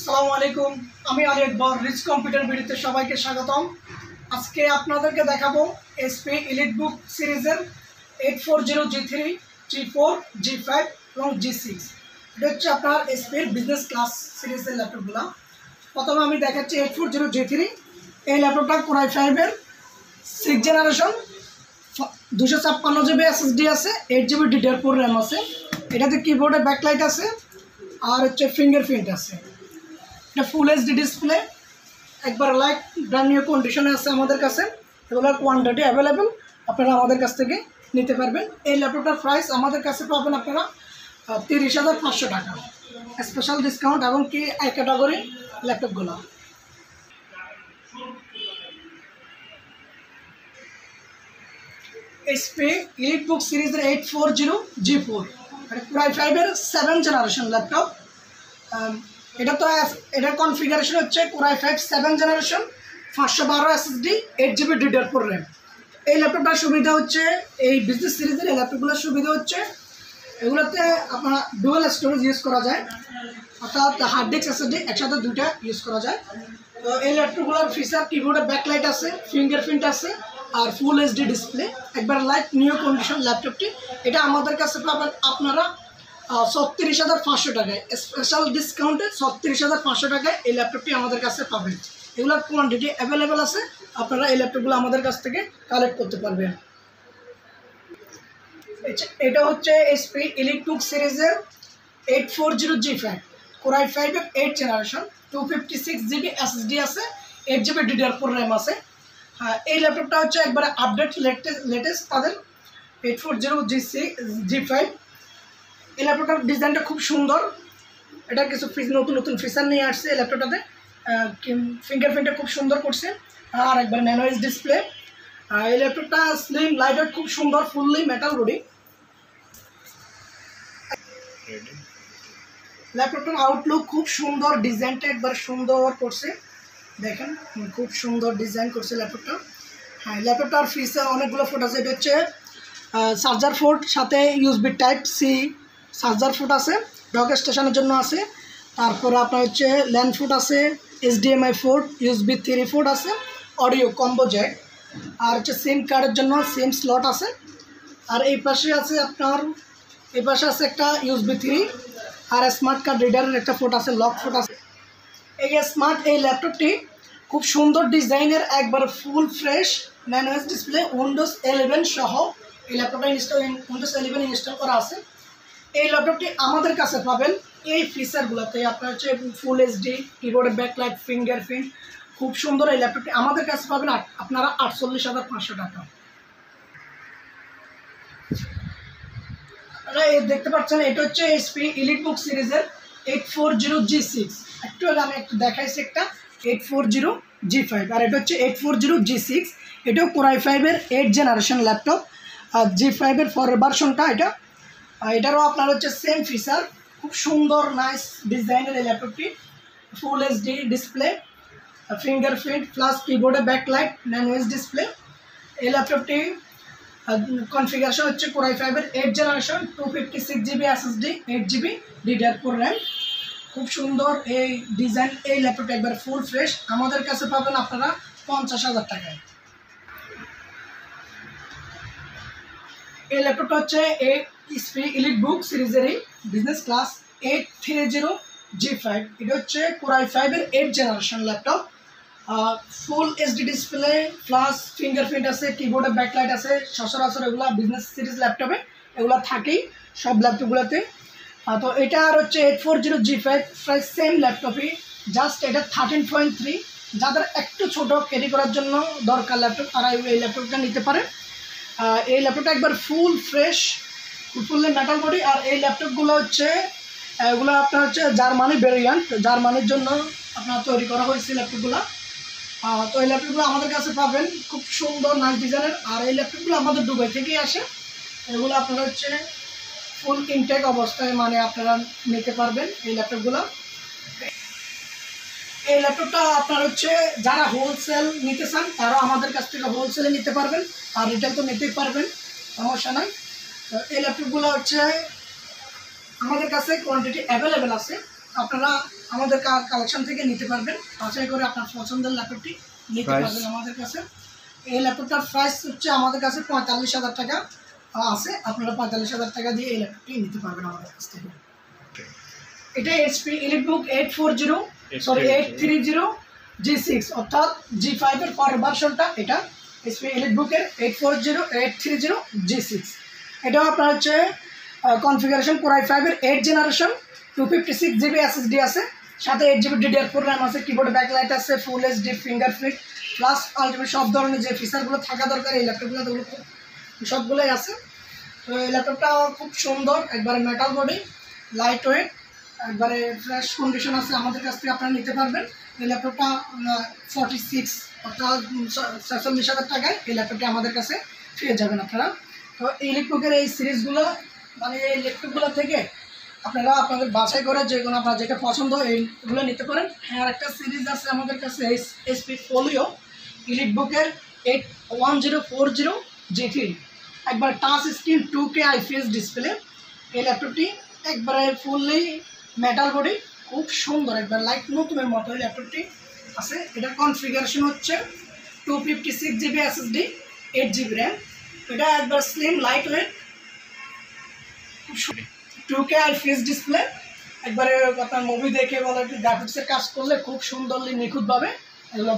আসসালামু আলাইকুম। আমি আলী আকবর রিচ কম্পিউটার ভিডিওতে সবাইকে স্বাগতম। আজকে আপনাদেরকে দেখাবো এসপি ইলিট বুক সিরিজের eight four zero G three G four G five এবং জি সিক্স এটা হচ্ছে আপনার এসপির বিজনেস ক্লাস সিরিজের ল্যাপটপগুলো প্রথমে আমি দেখাচ্ছি eight four zero G three এই ল্যাপটপটা কোরাই ফাইভের সিক্স জেনারেশন দুশো ছাপ্পান্ন জিবি এসএসডি আছে eight GB DDR four RAM আছে। এটাতে কিবোর্ডে ব্যাকলাইট আছে, আর হচ্ছে ফিঙ্গারপ্রিন্ট আছে। এটা ফুল এইচডি ডিসপ্লে একবার লাইক ব্র্যান্ড নিউ কন্ডিশনে আছে আমাদের কাছে। এগুলোর কোয়ান্টিটি অ্যাভেলেবেল আপনারা আমাদের কাছ থেকে নিতে পারবেন। এই ল্যাপটপটার প্রাইস আমাদের কাছে পাবেন আপনারা তিরিশ হাজার পাঁচশো টাকা। স্পেশাল ডিসকাউন্ট এবং কি এক ক্যাটাগরি ল্যাপটপগুলো এসপি ইলিট বুক সিরিজের eight four zero G four প্রায় ফাইভের সেভেন জেনারেশন ল্যাপটপ এটা তো এটার কনফিগারেশন হচ্ছে কোরাই ফাইভ সেভেন জেনারেশন পাঁচশো বারো SSD eight GB DDR four RAM এই ল্যাপটপটার সুবিধা হচ্ছে, এই বিজনেস সিরিজের এই ল্যাপটপগুলোর সুবিধা হচ্ছে, এগুলোতে আপনার ডুয়েল স্টোরেজ ইউজ করা যায়, অর্থাৎ হার্ড ডিস্ক এসএসডি একসাথে দুইটা ইউজ করা যায়। তো এই ল্যাপটপগুলোর ফিচার কিবোর্ডে ব্যাকলাইট আছে ফিঙ্গারপ্রিন্ট আছে, আর ফুল এইচডি ডিসপ্লে একবার লাইট নিউ কন্ডিশন ল্যাপটপটি, এটা আমাদের কাছে পাবেন, আপনারা ছত্রিশ হাজার পাঁচশো টাকায়। স্পেশাল ডিসকাউন্টে ছত্রিশ হাজার পাঁচশো টাকায় এই ল্যাপটপটি আমাদের কাছে পাবেন। এগুলোর কোয়ান্টিটি অ্যাভেলেবেল আছে, আপনারা এই ল্যাপটপগুলো আমাদের কাছ থেকে কালেক্ট করতে পারবেন। এটা হচ্ছে এসপি ইলেকট্রিক সিরিজের eight four zero G five core i ফাইভের eight generation two fifty six GB SSD আছে eight GB DDR four RAM আছে। হ্যাঁ এই ল্যাপটপটা হচ্ছে একবারে আপডেট লেটেস্ট লেটেস্ট তাদের eight four zero G C G five এই ল্যাপটপটার ডিজাইনটা খুব সুন্দর। এটা কিছু নতুন নতুন ফিচার নিয়ে আসছে এই ল্যাপটপটাতে ফিঙ্গারপ্রিন্টটা খুব সুন্দর করছে। আর একবার ন্যানোইজ ডিসপ্লে এই ল্যাপটপটা স্লিম লাইটার খুব সুন্দর ফুললি মেটাল বডি ল্যাপটপটার আউটলুক খুব সুন্দর ডিজাইনটা একবার সুন্দর করছে। দেখেন, খুব সুন্দর ডিজাইন করছে ল্যাপটপটা হ্যাঁ ল্যাপটপটার ফিচার অনেকগুলো ফোট আছে। এটা হচ্ছে চার্জার ফোর্ট সাথে USB type C charger port আছে ডক স্টেশনের জন্য আছে। তারপরে আপনার হচ্ছে ল্যান্ড ফুট আছে HDMI port USB three port আছে, অডিও, কম্বো জ্যাক আর হচ্ছে সিম কার্ডের জন্য সিম স্লট আছে। আর এই পাশে আছে আপনার, এই পাশে আছে একটা ইউজবি থ্রি আর স্মার্ট কার্ড রিডারের একটা ফোট আছে লক ফুট আছে। এই স্মার্ট এই ল্যাপটপটি খুব সুন্দর ডিজাইনের, একবার full fresh manual display Windows eleven সহ এই ল্যাপটপটা ইনস্টল উইন্ডোজ এলেভেন ইনস্টল করা আছে। এই ল্যাপটপটি আমাদের কাছে পাবেন। এই ফিচারগুলোতে আপনার হচ্ছে ফুল এইচডি কিবোর্ডের ব্যাকলাইট ফিঙ্গারপ্রিন্ট খুব সুন্দর এই ল্যাপটপটি আমাদের কাছে পাবেন আপনারা আটচল্লিশ হাজার পাঁচশো টাকা। দেখতে পাচ্ছেন, এটা হচ্ছে এসপি ইলিট বুক সিরিজের eight four zero G six একটু আগে আমি একটু দেখাইছি একটা eight four zero G five আর এটা হচ্ছে eight four zero G six এটাও কোরাই ফাইভের এইট জেনারেশন ল্যাপটপ আর জি ফাইভের পরের ভার্সনটা এটা এটারও আপনার হচ্ছে সেম ফিচার খুব সুন্দর নাইস ডিজাইনের এই ল্যাপটপটি full HD display finger fingerprint plus কিবোর্ডে ব্যাকলাইট ন্যানোয়েজ ডিসপ্লে এই ল্যাপটপটি কনফিগারেশন হচ্ছে কোরাই ফাইভের eight generation two fifty six GB SSD eight GB DDR four RAM খুব সুন্দর এই ডিজাইন এই ল্যাপটপটা একবার ফুল ফ্রেশ আমাদের কাছে পাবেন আপনারা পঞ্চাশ হাজার টাকায়। এই ল্যাপটপটা হচ্ছে এই HP EliteBook সিরিজেরই business class eight three zero G five এটা হচ্ছে কোরাই ফাইভের eight generation laptop full HD display plus fingerprint আছে কিবোর্ডে ব্যাকলাইট আছে, সচরাচর এগুলো বিজনেস সিরিজ ল্যাপটপে এগুলো থাকেই সব ল্যাপটপগুলোতে তো এটা আর হচ্ছে eight four zero G five প্রায় সেম ল্যাপটপই জাস্ট এটা থার্টিন পয়েন্ট থ্রি যাদের একটু ছোটো ক্যারি করার জন্য দরকার ল্যাপটপ তারা এই ল্যাপটপটা নিতে পারে। এই ল্যাপটপটা একবার full fresh fully metal body আর এই ল্যাপটপগুলো হচ্ছে এগুলো আপনার হচ্ছে জার্মানি ভেরিয়ান্ট জার্মানির জন্য আপনার তৈরি করা হয়েছে ল্যাপটপগুলো তো এই ল্যাপটপগুলো আমাদের কাছে পাবেন, খুব সুন্দর নাইস ডিজাইনের আর এই ল্যাপটপগুলো আমাদের দুবাই থেকেই আসে। এগুলো আপনারা হচ্ছে ফুল ইনটেক অবস্থায় মানে আপনারা নিতে পারবেন এই ল্যাপটপগুলো এই ল্যাপটপটা আপনার হচ্ছে যারা হোলসেল নিতে চান তারাও আমাদের কাছ থেকে হোলসেলে নিতে পারবেন আর রিটেল তো নিতেই পারবেন সমস্যা নাই। তো এই ল্যাপটপগুলো হচ্ছে আমাদের কাছে কোয়ান্টিটি অ্যাভেলেবেল আছে আপনারা আমাদের কালেকশন থেকে নিতে পারবেন বাছাই করে আপনার পছন্দের ল্যাপটপটি নিতে পারবেন আমাদের কাছে। এই ল্যাপটপটার প্রাইস হচ্ছে আমাদের কাছে পঁয়তাল্লিশ হাজার টাকা আছে আপনারা পঁয়তাল্লিশ হাজার টাকা দিয়ে এই ল্যাপটপটি নিতে পারবেন আমাদের কাছ থেকে। এটা HP EliteBook eight four zero sorry eight three zero G six অর্থাৎ জি ফাইভের পরের ভার্সনটা এটা HP ইলিটবুকের eight four zero eight three zero G six এটাও আপনার হচ্ছে কনফিগারেশন কোরাই ফাইভের eight generation two fifty six GB SSD আছে সাথে eight GB DDR four RAM আছে কিবোর্ড ব্যাকলাইট আছে full HD fingerprint plus ultimate সব ধরনের যে ফিচারগুলো থাকা দরকার এই ল্যাপটপগুলো ওগুলো খুব সবগুলোই আছে। তো এই ল্যাপটপটা খুব সুন্দর একবারে মেটাল বডি লাইট ওয়েট একবারে ফ্রেশ কন্ডিশন আছে আমাদের কাছ থেকে আপনারা নিতে পারবেন। এই ল্যাপটপটা ফর্টি সিক্স অর্থাৎ ছেচল্লিশ হাজার টাকায় এই ল্যাপটপটি আমাদের কাছে পেয়ে যাবেন আপনারা। তো এই ল্যাপটপের এই সিরিজগুলো মানে এই ল্যাপটপগুলো থেকে আপনারা আপনাদের বাছাই করে যে কোনো আপনার যেটা পছন্দ এইগুলো নিতে পারেন। হ্যাঁ একটা সিরিজ আছে আমাদের কাছে এস এসপি ফোলিও ইলিট বুকের eight one zero four zero G three একবার touch screen two K IPS display এই ল্যাপটপটি একবারে ফুললি মেটাল বডি খুব সুন্দর একবার লাইট নতুনের মতো ল্যাপটপটি আছে। এটার কনফিগারেশন হচ্ছে two fifty six GB SSD eight GB RAM এটা একবার slim lightweight two K আর ফেস ডিসপ্লে একবারে আপনার মুভি দেখে বলে গ্রাফিক্সের কাজ করলে খুব সুন্দরলি নিখুঁতভাবে এগুলো